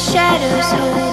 shadows hold.